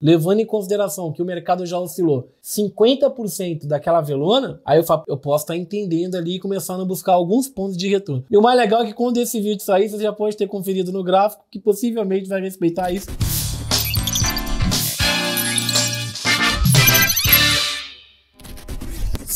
levando em consideração que o mercado já oscilou 50% daquela velona, aí eu, eu posso estar entendendo ali e começando a buscar alguns pontos de retorno. E o mais legal é que quando esse vídeo sair, você já pode ter conferido no gráfico que possivelmente vai respeitar isso.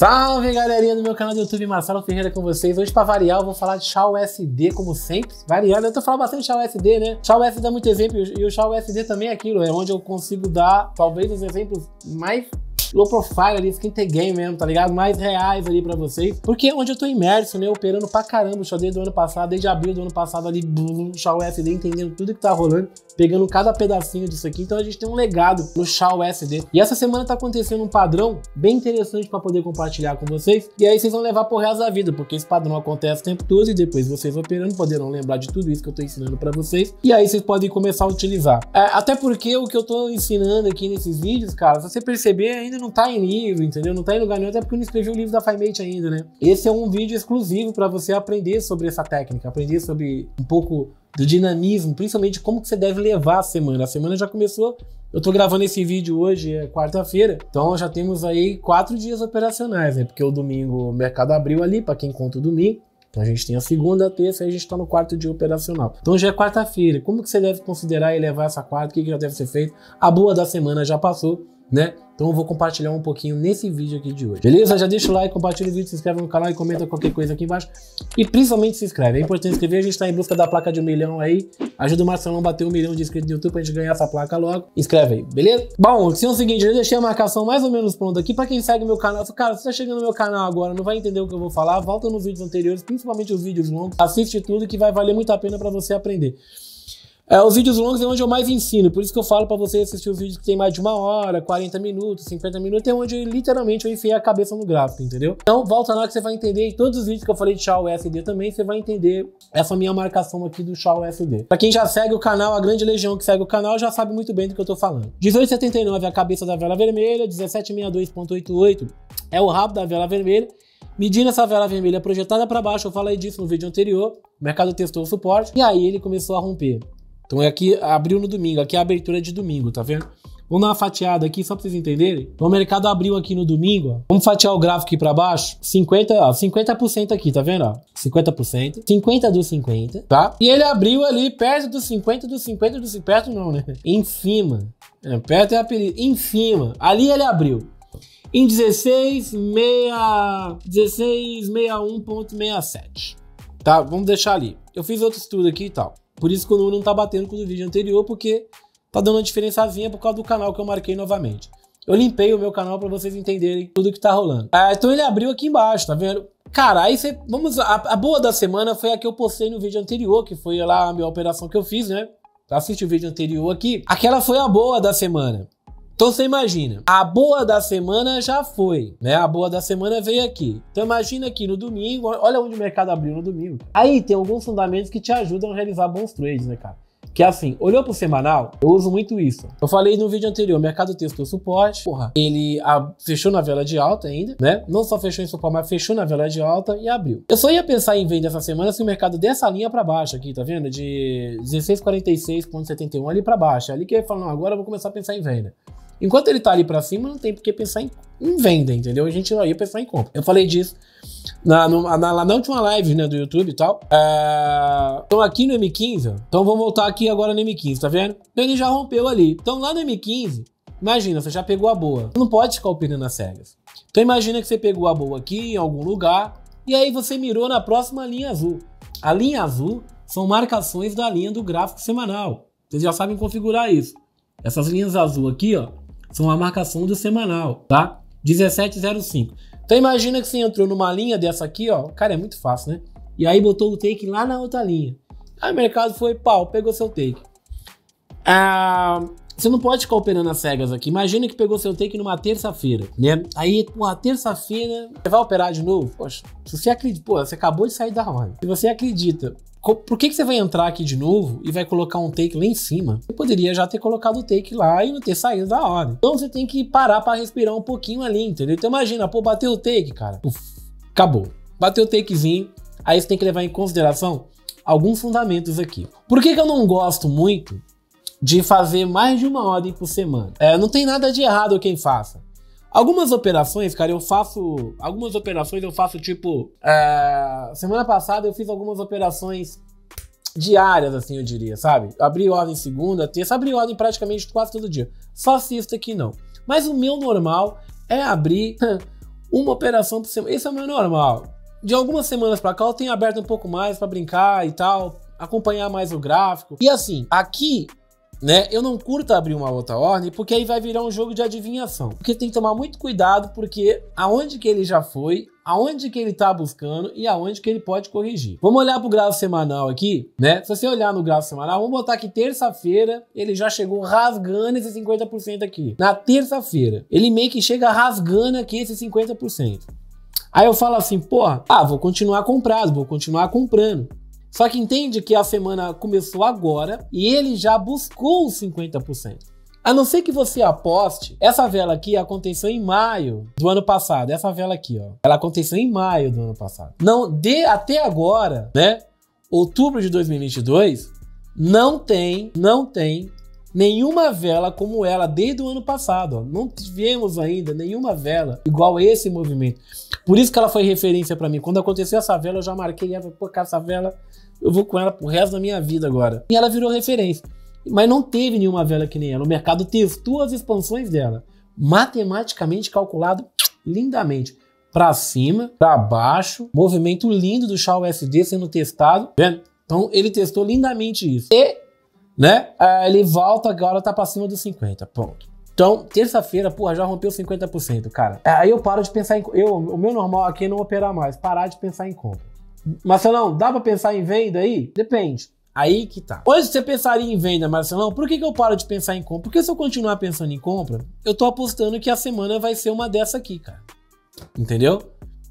Salve galerinha do meu canal do YouTube, Marcelo Ferreira com vocês. Hoje para variar eu vou falar de Shao SD como sempre. Variando, eu tô falando bastante de Shao SD, né? Shao SD dá muito exemplo e o Shao SD também é aquilo, é onde eu consigo dar talvez os exemplos mais low profile ali, skin game mesmo, tá ligado? Mais reais ali pra vocês. Porque é onde eu tô imerso, né? Operando pra caramba o Shadow do ano passado, desde abril do ano passado ali, no Shaw SD, entendendo tudo que tá rolando, pegando cada pedacinho disso aqui. Então a gente tem um legado no Shaw SD. E essa semana tá acontecendo um padrão bem interessante pra poder compartilhar com vocês. E aí vocês vão levar pro resto da vida, porque esse padrão acontece o tempo todo e depois vocês operando poderão lembrar de tudo isso que eu tô ensinando pra vocês. E aí vocês podem começar a utilizar. É, até porque o que eu tô ensinando aqui nesses vídeos, cara, se você perceber, ainda não tá em livro, entendeu? Não tá em lugar nenhum, até porque eu não escrevi o livro da FiMate ainda, né? Esse é um vídeo exclusivo para você aprender sobre essa técnica, aprender sobre um pouco do dinamismo, principalmente como que você deve levar a semana. A semana já começou, eu tô gravando esse vídeo hoje, é quarta-feira, então já temos aí quatro dias operacionais, né? Porque o domingo o mercado abriu ali, para quem conta o domingo. Então a gente tem a segunda, a terça e a gente está no quarto dia operacional. Então já é quarta-feira. Como que você deve considerar e levar essa quarta? O que, que já deve ser feito? A boa da semana já passou né? Então eu vou compartilhar um pouquinho nesse vídeo aqui de hoje. Beleza? Já deixa o like, compartilha o vídeo, se inscreve no canal e comenta qualquer coisa aqui embaixo. E principalmente se inscreve. É importante se inscrever, a gente está em busca da placa de um milhão aí. Ajuda o Marcelão a bater um milhão de inscritos no YouTube pra gente ganhar essa placa logo. Inscreve aí, beleza? Bom, se é o seguinte, eu deixei a marcação mais ou menos pronta aqui pra quem segue meu canal. Cara, se tá chegando no meu canal agora, não vai entender o que eu vou falar, volta nos vídeos anteriores, principalmente os vídeos longos. Assiste tudo que vai valer muito a pena pra você aprender. É, os vídeos longos é onde eu mais ensino, por isso que eu falo para você assistir os vídeos que tem mais de uma hora, 40 minutos, 50 minutos, é onde literalmente eu enfiei a cabeça no gráfico, entendeu? Então volta lá que você vai entender, em todos os vídeos que eu falei de Shaw SD também, você vai entender essa minha marcação aqui do Shaw SD. Pra quem já segue o canal, a grande legião que segue o canal já sabe muito bem do que eu tô falando. 1879 é a cabeça da vela vermelha, 1762.88 é o rabo da vela vermelha, Medindo essa vela vermelha projetada para baixo, eu falei disso no vídeo anterior, o mercado testou o suporte e aí ele começou a romper. Então aqui abriu no domingo, aqui é a abertura de domingo, tá vendo? Vamos dar uma fatiada aqui só para vocês entenderem. Então o mercado abriu aqui no domingo, ó. Vamos fatiar o gráfico aqui para baixo, 50, ó, 50% aqui, tá vendo, ó? 50%, 50 dos 50, tá? E ele abriu ali perto dos 50 dos 50 dos perto não, né? Em cima. É, perto é apelido, em cima. Ali ele abriu. Em 16, 1661.67. Tá? Vamos deixar ali. Eu fiz outro estudo aqui e tal. Por isso que o número não tá batendo com o do vídeo anterior, porque tá dando uma diferençazinha por causa do canal que eu marquei novamente. Eu limpei o meu canal para vocês entenderem tudo que tá rolando. Ah, então ele abriu aqui embaixo, tá vendo? Cara, aí você. Vamos. A, a, boa da semana foi a que eu postei no vídeo anterior, que foi lá a minha operação que eu fiz, né? Assiste o vídeo anterior aqui. Aquela foi a boa da semana. Então você imagina, a boa da semana já foi, né? A boa da semana veio aqui. Então imagina aqui no domingo, olha onde o mercado abriu no domingo. Aí tem alguns fundamentos que te ajudam a realizar bons trades, né, cara? Que é assim, olhou pro semanal, eu uso muito isso. Eu falei no vídeo anterior, mercado testou suporte, porra, ele a, fechou na vela de alta ainda, né? Não só fechou em suporte, mas fechou na vela de alta e abriu. Eu só ia pensar em venda essa semana se o mercado dessa linha para baixo aqui, tá vendo? De 16,46,71 ali para baixo. Ali que ia falar, não, agora eu vou começar a pensar em venda. Enquanto ele tá ali para cima, não tem por que pensar em, em, venda, entendeu? A gente ia pensar em compra. Eu falei disso na, na, na, na última live né, do YouTube e tal. Então aqui no M15, então vamos voltar aqui agora no M15, tá vendo? Então ele já rompeu ali. Então lá no M15, imagina, você já pegou a boa. Não pode ficar operando nas cegas. Então imagina que você pegou a boa aqui em algum lugar e aí você mirou na próxima linha azul. A linha azul são marcações da linha do gráfico semanal. Vocês já sabem configurar isso. Essas linhas azul aqui, ó, são a marcação do semanal, tá? 1705. Então imagina que você entrou numa linha dessa aqui, ó. Cara, é muito fácil, né? E aí botou o take lá na outra linha. Aí o mercado foi, pau, pegou seu take. Ah, você não pode ficar operando as cegas aqui. Imagina que pegou seu take numa terça-feira, né? Aí, pô, terça-feira, você vai operar de novo? Poxa, se você acredita, pô, você acabou de sair da ordem. Se você acredita por que, que você vai entrar aqui de novo e vai colocar um take lá em cima? Você poderia já ter colocado o take lá e não ter saído da ordem. Então você tem que parar para respirar um pouquinho ali, entendeu? Então imagina, pô, bateu o take, cara. Uf, acabou. Bateu o takezinho. Aí você tem que levar em consideração alguns fundamentos aqui. Por que, que eu não gosto muito de fazer mais de uma ordem por semana. É, não tem nada de errado quem faça. Algumas operações, cara, eu faço. Algumas operações eu faço tipo. É, semana passada eu fiz algumas operações diárias, assim, eu diria, sabe? Abri ordem segunda, terça, abri ordem praticamente quase todo dia. Só sexta que não. Mas o meu normal é abrir uma operação por semana. Esse é o meu normal. De algumas semanas para cá eu tenho aberto um pouco mais para brincar e tal, acompanhar mais o gráfico. E assim, aqui né? Eu não curto abrir uma outra ordem porque aí vai virar um jogo de adivinhação. Porque tem que tomar muito cuidado porque aonde que ele já foi, aonde que ele tá buscando e aonde que ele pode corrigir. Vamos olhar pro gráfico semanal aqui, né? Se você olhar no gráfico semanal, vamos botar que terça-feira ele já chegou rasgando esse 50% aqui. Na terça-feira, ele meio que chega rasgando aqui esse 50%. Aí eu falo assim, porra, ah, vou continuar comprado, vou continuar comprando. Só que entende que a semana começou agora e ele já buscou os 50%. A não ser que você aposte, essa vela aqui aconteceu em maio do ano passado. Essa vela aqui, ó. Ela aconteceu em maio do ano passado. Não, de até agora, né? Outubro de 2022, não tem, não tem nenhuma vela como ela desde o ano passado. Ó. Não tivemos ainda nenhuma vela igual a esse movimento. Por isso que ela foi referência para mim. Quando aconteceu essa vela, eu já marquei ela, pô, cara, essa vela, eu vou com ela pro resto da minha vida agora. E ela virou referência. Mas não teve nenhuma vela que nem ela. O mercado testou as expansões dela. Matematicamente calculado lindamente. Para cima, para baixo, movimento lindo do Shaw USD sendo testado, vendo? Então ele testou lindamente isso. E né? Aí ele volta agora, tá pra cima dos 50, ponto. Então, terça-feira, porra, já rompeu 50%, cara. É, aí eu paro de pensar em. Eu, o meu normal aqui é não operar mais, parar de pensar em compra. Marcelão, dá pra pensar em venda aí? Depende. Aí que tá. Hoje você pensaria em venda, Marcelão, por que, que eu paro de pensar em compra? Porque se eu continuar pensando em compra, eu tô apostando que a semana vai ser uma dessa aqui, cara. Entendeu?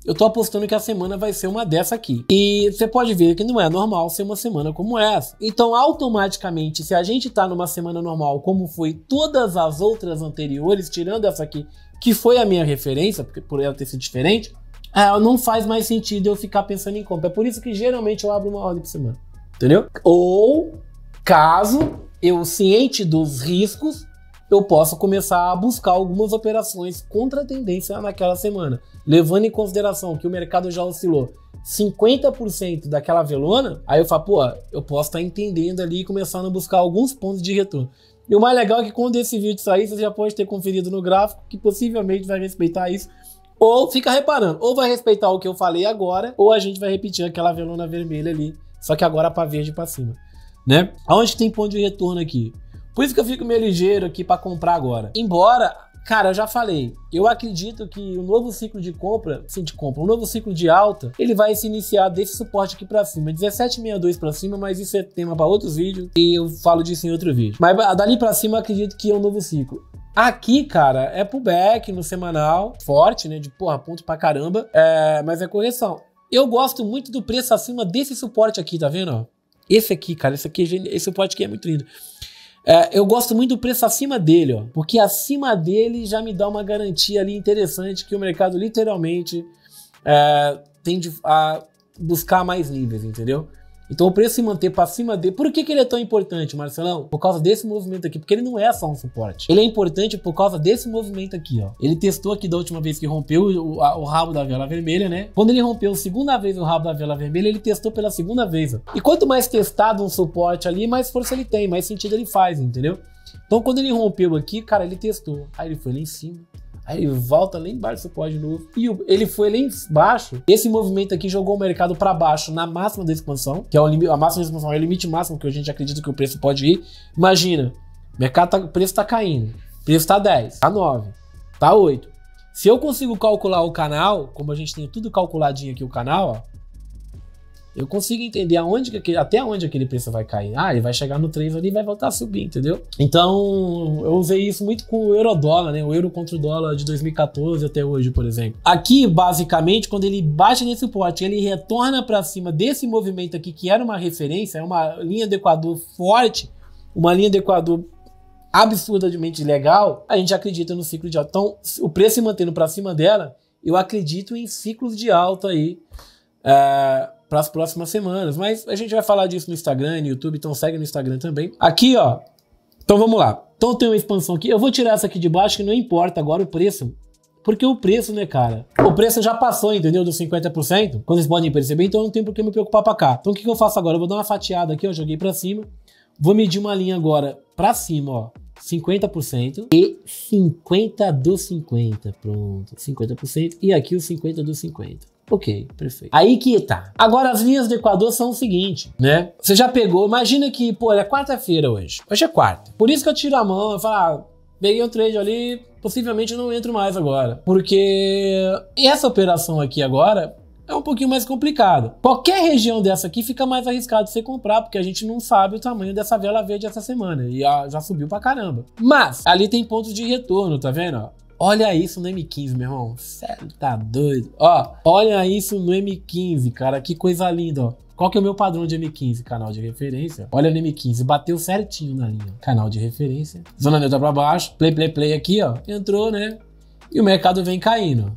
eu tô apostando que a semana vai ser uma dessa aqui. E você pode ver que não é normal ser uma semana como essa. Então, automaticamente, se a gente tá numa semana normal, como foi todas as outras anteriores, tirando essa aqui, que foi a minha referência, porque por ela ter sido diferente, é, não faz mais sentido eu ficar pensando em compra. É por isso que geralmente eu abro uma ordem por semana. Entendeu? Ou, caso eu ciente dos riscos, eu posso começar a buscar algumas operações contra a tendência naquela semana, levando em consideração que o mercado já oscilou 50% daquela velona, aí eu falo, pô, eu posso estar entendendo ali e começando a buscar alguns pontos de retorno. E o mais legal é que quando esse vídeo sair, você já pode ter conferido no gráfico que possivelmente vai respeitar isso. Ou fica reparando, ou vai respeitar o que eu falei agora, ou a gente vai repetir aquela velona vermelha ali, só que agora para verde para cima, né? Aonde tem ponto de retorno aqui? Por isso que eu fico meio ligeiro aqui para comprar agora. Embora, cara, eu já falei, eu acredito que o novo ciclo de compra, sim, de compra, o novo ciclo de alta, ele vai se iniciar desse suporte aqui para cima, 1762 para cima, mas isso é tema para outros vídeos e eu falo disso em outro vídeo. Mas dali para cima eu acredito que é um novo ciclo. Aqui, cara, é pullback no semanal, forte, né? De porra, ponto pra caramba. É, mas é correção. Eu gosto muito do preço acima desse suporte aqui, tá vendo? Esse aqui, cara, esse aqui, esse suporte aqui é muito lindo. É, eu gosto muito do preço acima dele, ó, porque acima dele já me dá uma garantia ali interessante que o mercado literalmente é, tende a buscar mais níveis, entendeu? Então o preço se manter para cima dele. Por que, que ele é tão importante, Marcelão? Por causa desse movimento aqui. Porque ele não é só um suporte. Ele é importante por causa desse movimento aqui, ó. Ele testou aqui da última vez que rompeu o, a, o rabo da vela vermelha, né? Quando ele rompeu a segunda vez o rabo da vela vermelha, ele testou pela segunda vez, ó. E quanto mais testado um suporte ali, mais força ele tem, mais sentido ele faz, entendeu? Então quando ele rompeu aqui, cara, ele testou. Aí ele foi lá em cima. Aí ele volta lá embaixo suporte de novo. E ele foi lá embaixo. Esse movimento aqui jogou o mercado para baixo na máxima da expansão, que é o a máxima da expansão é o limite máximo que a gente acredita que o preço pode ir. Imagina, o mercado tá, o preço está caindo. O preço está 10, tá 9, tá 8. Se eu consigo calcular o canal, como a gente tem tudo calculadinho aqui o canal, ó, eu consigo entender aonde que, até onde aquele preço vai cair. Ah, ele vai chegar no 3 ali e vai voltar a subir, entendeu? Então, eu usei isso muito com o euro dólar, né? O euro contra o dólar de 2014 até hoje, por exemplo. Aqui, basicamente, quando ele bate nesse suporte, ele retorna para cima desse movimento aqui, que era uma referência, é uma linha do Equador forte, uma linha do Equador absurdamente legal, a gente acredita no ciclo de alta. Então, o preço se mantendo para cima dela, eu acredito em ciclos de alta aí. É, para as próximas semanas. Mas a gente vai falar disso no Instagram, no YouTube, então segue no Instagram também. Aqui, ó, Então vamos lá. Então tem uma expansão aqui. Eu vou tirar essa aqui de baixo, que não importa agora o preço. Porque o preço, né, cara? O preço já passou, entendeu? Dos 50%. Quando vocês podem perceber, então não tem por que me preocupar pra cá. Então o que, que eu faço agora? Eu vou dar uma fatiada aqui, ó. Joguei pra cima. Vou medir uma linha agora pra cima, ó. 50% e 50 do 50. Pronto, 50%. E aqui o 50 do 50. Ok, perfeito. Aí que tá. Agora as linhas do Equador são o seguinte, né? Você já pegou, imagina que, pô, é quarta-feira hoje. Hoje é quarta. Por isso que eu tiro a mão e falo, ah, peguei um trade ali, possivelmente eu não entro mais agora. Porque essa operação aqui agora é um pouquinho mais complicado. Qualquer região dessa aqui fica mais arriscado você comprar, porque a gente não sabe o tamanho dessa vela verde essa semana. E já subiu pra caramba. Mas ali tem pontos de retorno, tá vendo? Olha isso no M15, meu irmão. Sério, tá doido. Ó, olha isso no M15, cara. Que coisa linda, ó. Qual que é o meu padrão de M15? Canal de referência. Olha no M15, bateu certinho na linha. Canal de referência. Zona neutra pra baixo. Play, play, play aqui, ó. Entrou, né? E o mercado vem caindo.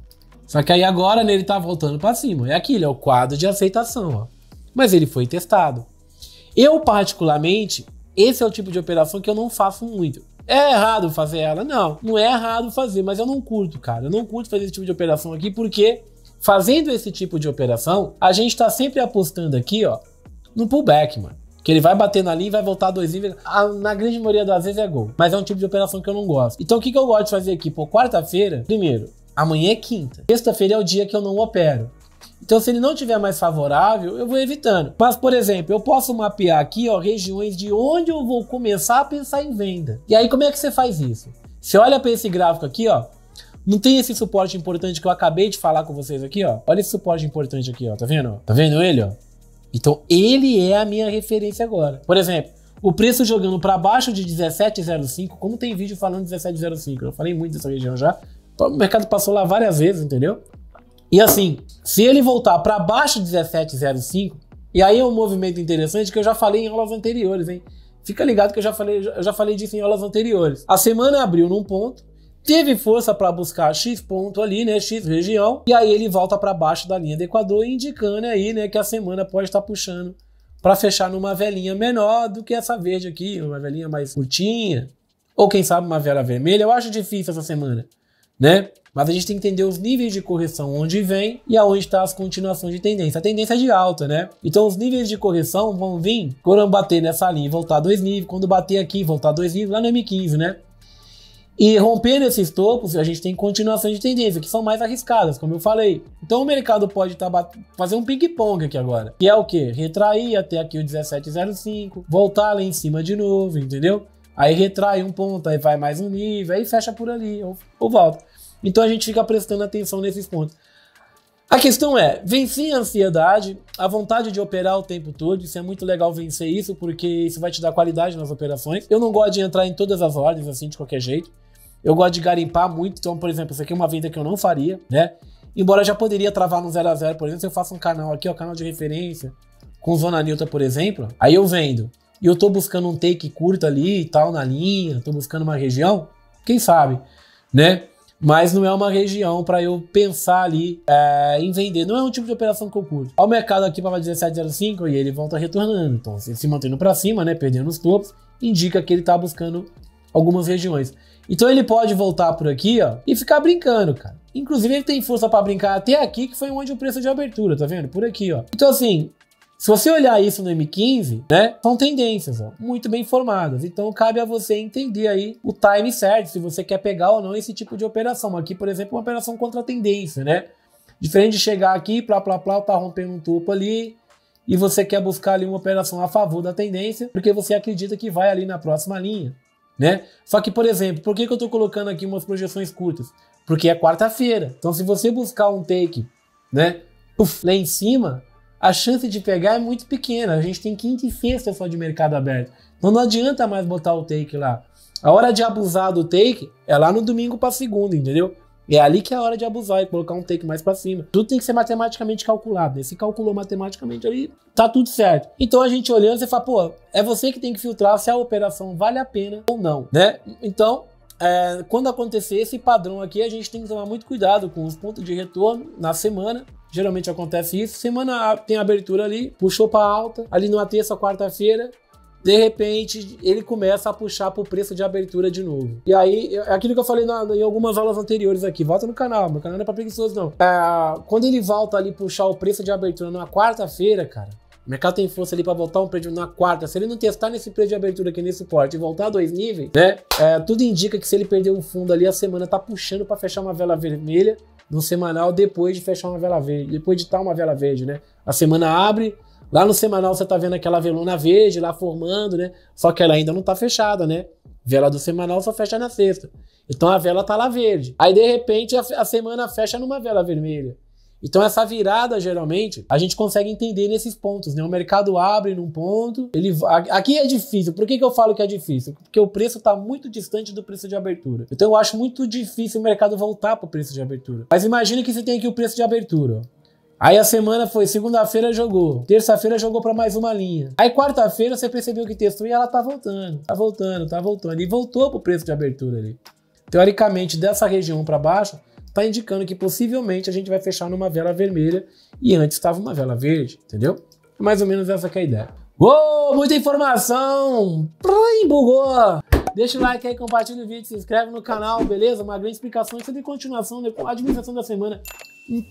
Só que aí agora né, ele tá voltando para cima. É aquilo, é o quadro de aceitação, ó. Mas ele foi testado. Eu, particularmente, esse é o tipo de operação que eu não faço muito. É errado fazer ela? Não, não é errado fazer, mas eu não curto, cara. Eu não curto fazer esse tipo de operação aqui porque fazendo esse tipo de operação, a gente tá sempre apostando aqui, ó, no pullback, mano. Que ele vai bater na linha e vai voltar dois níveis. Na grande maioria das vezes é gol. Mas é um tipo de operação que eu não gosto. Então o que, que eu gosto de fazer aqui? Pô, quarta-feira, primeiro, Amanhã é quinta. Sexta-feira é o dia que eu não opero. Então, se ele não tiver mais favorável, eu vou evitando. Mas, por exemplo, eu posso mapear aqui, ó, regiões de onde eu vou começar a pensar em venda. E aí, como é que você faz isso? Você olha para esse gráfico aqui, ó, não tem esse suporte importante que eu acabei de falar com vocês aqui, ó. Olha esse suporte importante aqui, ó. Tá vendo? Tá vendo ele, ó? Então, ele é a minha referência agora. Por exemplo, o preço jogando para baixo de 17,05, como tem vídeo falando 17,05, eu falei muito dessa região já, o mercado passou lá várias vezes, entendeu? E assim, se ele voltar para baixo de 17,05, e aí é um movimento interessante que eu já falei em aulas anteriores, hein? Fica ligado que eu já falei, eu já falei disso em aulas anteriores. A semana abriu num ponto, teve força para buscar X ponto ali, né, X região, e aí ele volta para baixo da linha do Equador, indicando aí, né, que a semana pode estar tá puxando para fechar numa velinha menor do que essa verde aqui, uma velinha mais curtinha, ou quem sabe uma vela vermelha. Eu acho difícil essa semana né? Mas a gente tem que entender os níveis de correção onde vem e aonde está as continuações de tendência. A tendência é de alta, né? Então os níveis de correção vão vir quando bater nessa linha e voltar dois níveis, quando bater aqui voltar dois níveis lá no M15, né? E rompendo esses topos, a gente tem continuações de tendência, que são mais arriscadas, como eu falei. Então o mercado pode tá fazer um ping-pong aqui agora. Que é o quê? Retrair até aqui o 17,05, voltar lá em cima de novo, entendeu? Aí retrai um ponto, aí vai mais um nível, aí fecha por ali, ou, ou volta. Então a gente fica prestando atenção nesses pontos. A questão é, vencer a ansiedade, a vontade de operar o tempo todo, isso é muito legal vencer isso, porque isso vai te dar qualidade nas operações. Eu não gosto de entrar em todas as ordens assim de qualquer jeito. Eu gosto de garimpar muito, então, por exemplo, isso aqui é uma venda que eu não faria, né? Embora já poderia travar no 0 a 0 por exemplo, se eu faço um canal aqui, ó, canal de referência, com zona neutra, por exemplo, aí eu vendo. E eu tô buscando um take curto ali e tal na linha, tô buscando uma região, quem sabe, né? Mas não é uma região para eu pensar ali é, em vender. Não é um tipo de operação que eu curto. O mercado aqui para 17,05 e ele volta retornando. Então, se, se mantendo para cima, né, perdendo os topos, indica que ele está buscando algumas regiões. Então ele pode voltar por aqui, ó, e ficar brincando, cara. Inclusive ele tem força para brincar até aqui, que foi onde o preço de abertura, tá vendo? Por aqui, ó. Então assim, se você olhar isso no M15, né, são tendências ó, muito bem formadas. Então cabe a você entender aí o time certo, se você quer pegar ou não esse tipo de operação. Aqui, por exemplo, uma operação contra tendência, né? Diferente de chegar aqui, plá, plá, plá, tá rompendo um topo ali, e você quer buscar ali uma operação a favor da tendência, porque você acredita que vai ali na próxima linha, né? Só que, por exemplo, por que, que eu tô colocando aqui umas projeções curtas? Porque é quarta-feira. Então, se você buscar um take, né, puff, lá em cima, a chance de pegar é muito pequena. A gente tem quinta e sexta só de mercado aberto. Então não adianta mais botar o take lá. A hora de abusar do take é lá no domingo para segunda, entendeu? É ali que é a hora de abusar e colocar um take mais para cima. Tudo tem que ser matematicamente calculado. Né? Se calculou matematicamente ali, tá tudo certo. Então a gente olhando, você fala, pô, é você que tem que filtrar se a operação vale a pena ou não, né? Então, é, quando acontecer esse padrão aqui, a gente tem que tomar muito cuidado com os pontos de retorno na semana. Geralmente acontece isso. Semana tem abertura ali, puxou para alta, ali numa terça, quarta-feira, de repente ele começa a puxar para o preço de abertura de novo. E aí, é aquilo que eu falei na, em algumas aulas anteriores aqui, volta no canal, meu canal não é para preguiçoso não. É, quando ele volta ali puxar o preço de abertura na quarta-feira, cara, o mercado tem força ali para voltar um preço na quarta. Se ele não testar nesse preço de abertura aqui nesse suporte e voltar a dois níveis, né? É, tudo indica que se ele perder um fundo ali, a semana tá puxando para fechar uma vela vermelha no semanal depois de fechar uma vela verde, depois de estar uma vela verde, né? A semana abre, lá no semanal você tá vendo aquela velona verde lá formando, né? Só que ela ainda não tá fechada, né? Vela do semanal só fecha na sexta. Então a vela tá lá verde. Aí de repente a, a semana fecha numa vela vermelha. Então essa virada geralmente a gente consegue entender nesses pontos, né? O mercado abre num ponto, ele aqui é difícil. Por que, que eu falo que é difícil? Porque o preço está muito distante do preço de abertura. Então eu acho muito difícil o mercado voltar para o preço de abertura. Mas imagine que você tem aqui o preço de abertura. Aí a semana foi, segunda-feira jogou, terça-feira jogou para mais uma linha. Aí quarta-feira você percebeu que testou e ela tá voltando, tá voltando, tá voltando e voltou pro preço de abertura ali. Teoricamente, dessa região para baixo, está indicando que possivelmente a gente vai fechar numa vela vermelha e antes estava uma vela verde, entendeu? Mais ou menos essa é a ideia. Uou, muita informação! Plim, bugou! Deixa o like aí, compartilha o vídeo, se inscreve no canal, beleza? Uma grande explicação é de continuação, né? a administração da semana.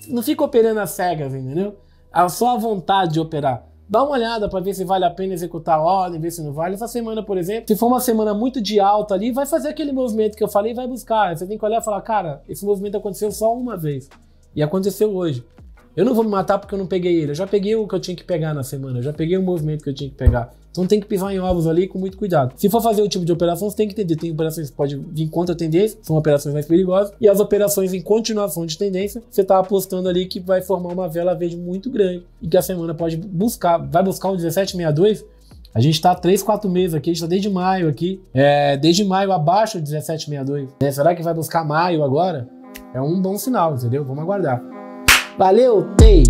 Não fica operando às cegas, entendeu? É a vontade de operar. Dá uma olhada para ver se vale a pena executar a ordem, ver se não vale. Essa semana, por exemplo, se for uma semana muito de alta ali, vai fazer aquele movimento que eu falei e vai buscar. Você tem que olhar e falar, cara, esse movimento aconteceu só uma vez. E aconteceu hoje. Eu não vou me matar porque eu não peguei ele. Eu já peguei o que eu tinha que pegar na semana. Eu já peguei o movimento que eu tinha que pegar. Então tem que pisar em ovos ali com muito cuidado. Se for fazer o tipo de operação, você tem que entender. Tem operações que podem vir contra a tendência, são operações mais perigosas. E as operações em continuação de tendência, você está apostando ali que vai formar uma vela verde muito grande. E que a semana pode buscar, vai buscar um 1762. A gente está 3, 4 meses aqui, a gente está desde maio aqui. É, desde maio abaixo de 1762. Né? Será que vai buscar maio agora? É um bom sinal, entendeu? Vamos aguardar. Valeu, Tei!